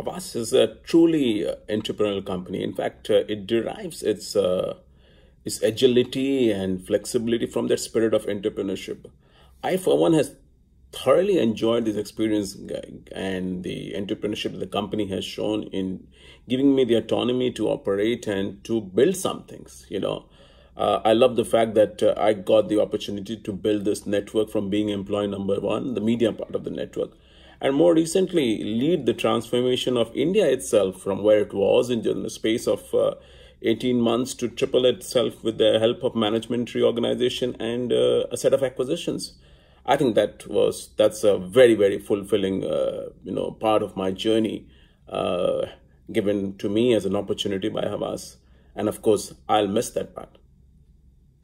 Havas is a truly uh, entrepreneurial company. In fact, uh, it derives its uh, its agility and flexibility from that spirit of entrepreneurship. I, for one, has thoroughly enjoyed this experience and the entrepreneurship the company has shown in giving me the autonomy to operate and to build some things. You know, uh, I love the fact that uh, I got the opportunity to build this network from being employee number one, the media part of the network and more recently lead the transformation of India itself from where it was in the space of uh, 18 months to triple itself with the help of management reorganization and uh, a set of acquisitions. I think that was that's a very very fulfilling uh, you know part of my journey uh, given to me as an opportunity by Havas, and of course I'll miss that part.